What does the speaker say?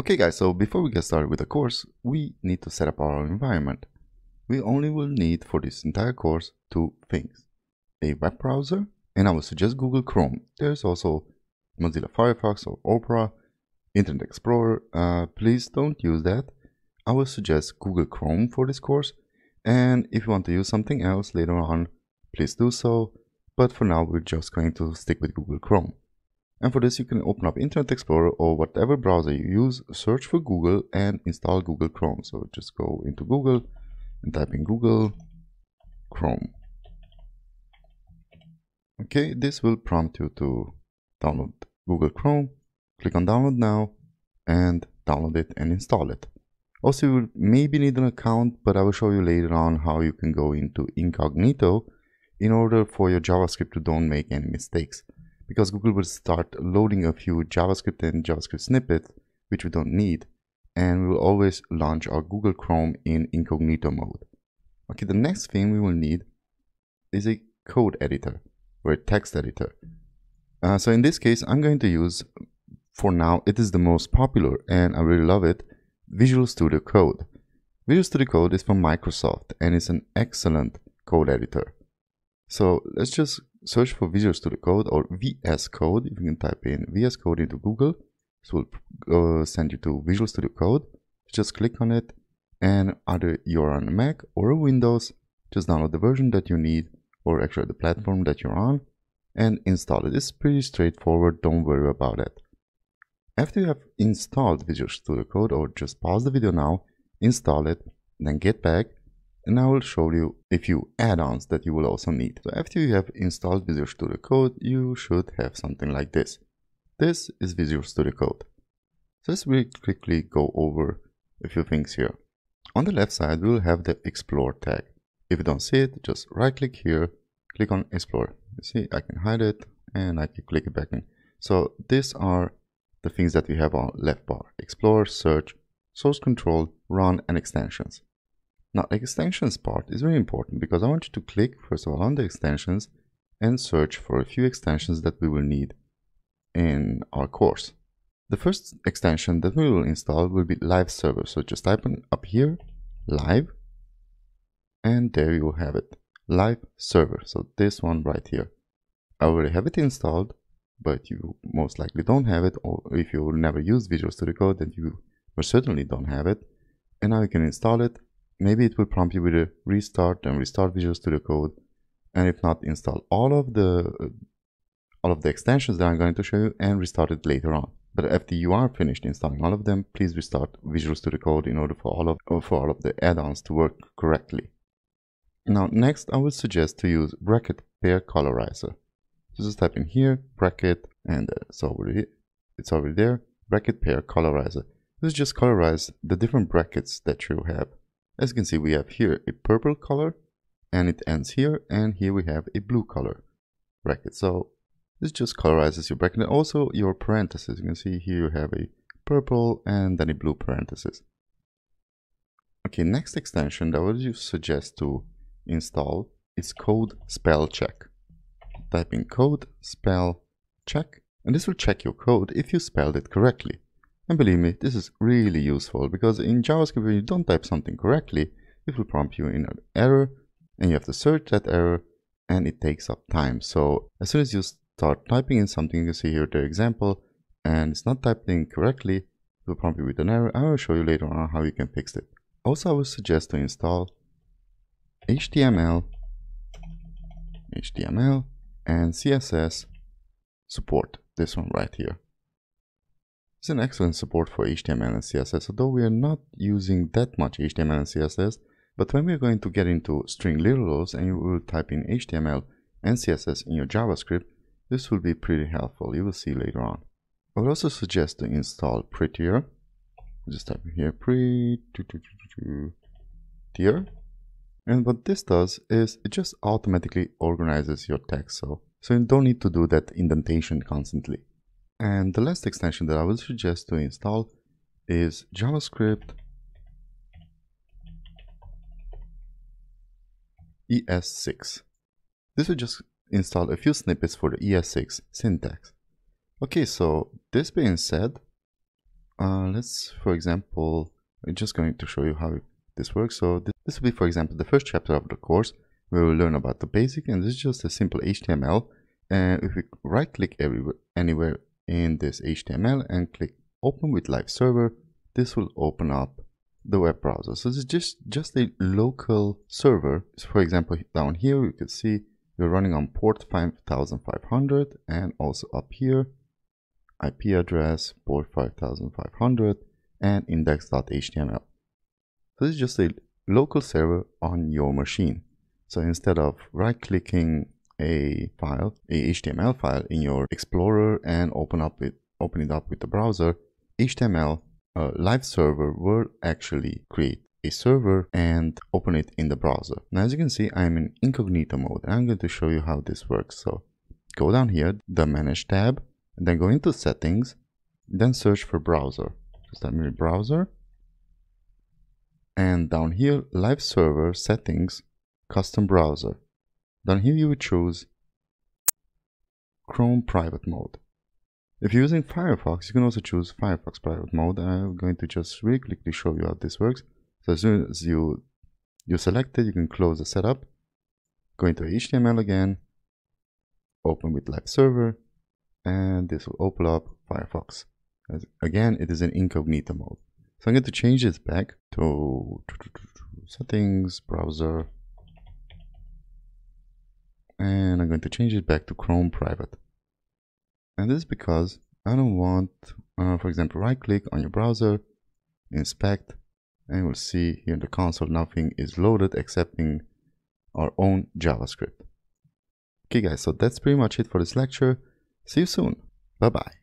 Okay guys, so before we get started with the course, we need to set up our environment. We only will need for this entire course two things. A web browser, and I would suggest Google Chrome. There's also Mozilla Firefox or Opera, Internet Explorer. Uh, please don't use that. I would suggest Google Chrome for this course. And if you want to use something else later on, please do so. But for now, we're just going to stick with Google Chrome. And for this, you can open up Internet Explorer or whatever browser you use, search for Google and install Google Chrome. So just go into Google and type in Google Chrome. Okay, this will prompt you to download Google Chrome. Click on download now and download it and install it. Also, you maybe need an account, but I will show you later on how you can go into incognito in order for your JavaScript to don't make any mistakes because Google will start loading a few JavaScript and JavaScript snippets, which we don't need. And we will always launch our Google Chrome in incognito mode. Okay, the next thing we will need is a code editor or a text editor. Uh, so in this case, I'm going to use, for now, it is the most popular and I really love it, Visual Studio Code. Visual Studio Code is from Microsoft and it's an excellent code editor. So let's just search for Visual Studio Code or VS Code. If you can type in VS Code into Google, this will uh, send you to Visual Studio Code. Just click on it and either you're on a Mac or a Windows, just download the version that you need or actually the platform that you're on and install it. It's pretty straightforward, don't worry about it. After you have installed Visual Studio Code or just pause the video now, install it, then get back and I will show you a few add-ons that you will also need. So after you have installed Visual Studio Code, you should have something like this. This is Visual Studio Code. So let's really quickly go over a few things here. On the left side, we will have the Explore tag. If you don't see it, just right click here, click on Explore. You see, I can hide it and I can click it back in. So these are the things that we have on left bar. Explore, search, source control, run, and extensions. Now extensions part is very important because I want you to click first of all on the extensions and search for a few extensions that we will need in our course. The first extension that we will install will be live server. So just type in up here live and there you will have it live server. So this one right here. I already have it installed but you most likely don't have it or if you will never use Visual Studio Code then you most certainly don't have it. And now you can install it maybe it will prompt you with a restart and restart Visual Studio Code. And if not, install all of the all of the extensions that I'm going to show you and restart it later on. But after you are finished installing all of them, please restart Visual Studio Code in order for all of for all of the add-ons to work correctly. Now, next, I would suggest to use bracket pair colorizer. So just type in here bracket, and uh, it's already it's already there. Bracket pair colorizer. This just colorize the different brackets that you have. As you can see, we have here a purple color and it ends here. And here we have a blue color bracket. So this just colorizes your bracket and also your parentheses. You can see here you have a purple and then a blue parenthesis. Okay, next extension that would suggest to install is code spell check. Type in code spell check and this will check your code if you spelled it correctly. And believe me, this is really useful because in JavaScript, when you don't type something correctly, it will prompt you in an error and you have to search that error and it takes up time. So as soon as you start typing in something, you see here the example and it's not typing correctly, it will prompt you with an error. I will show you later on how you can fix it. Also, I would suggest to install HTML, HTML and CSS support, this one right here. It's an excellent support for HTML and CSS, although we are not using that much HTML and CSS, but when we're going to get into string literals and you will type in HTML and CSS in your JavaScript, this will be pretty helpful. You will see later on. I would also suggest to install Prettier. Just type here prettier. And what this does is it just automatically organizes your text. So, so you don't need to do that indentation constantly. And the last extension that I would suggest to install is JavaScript ES6. This will just install a few snippets for the ES6 syntax. Okay, so this being said, uh, let's, for example, I'm just going to show you how this works. So this, this will be, for example, the first chapter of the course. Where we will learn about the basic, and this is just a simple HTML. And if we right click everywhere, anywhere in this HTML and click open with live server, this will open up the web browser. So this is just, just a local server. So for example, down here, you can see we're running on port 5500 and also up here, IP address, port 5500 and index.html. So this is just a local server on your machine. So instead of right clicking a file, a HTML file in your Explorer and open up it, open it up with the browser, HTML uh, live server will actually create a server and open it in the browser. Now as you can see I'm in incognito mode and I'm going to show you how this works. So go down here, the manage tab, then go into settings, then search for browser. Just type in browser and down here live server settings custom browser. Down here you would choose Chrome private mode. If you're using Firefox, you can also choose Firefox private mode. I'm going to just really quickly show you how this works. So as soon as you you select it, you can close the setup, go into HTML again, open with live server, and this will open up Firefox. As, again, it is in incognito mode. So I'm going to change this back to settings, browser, and I'm going to change it back to Chrome private. And this is because I don't want, uh, for example, right click on your browser, inspect, and we'll see here in the console nothing is loaded excepting our own JavaScript. Okay guys, so that's pretty much it for this lecture. See you soon. Bye bye.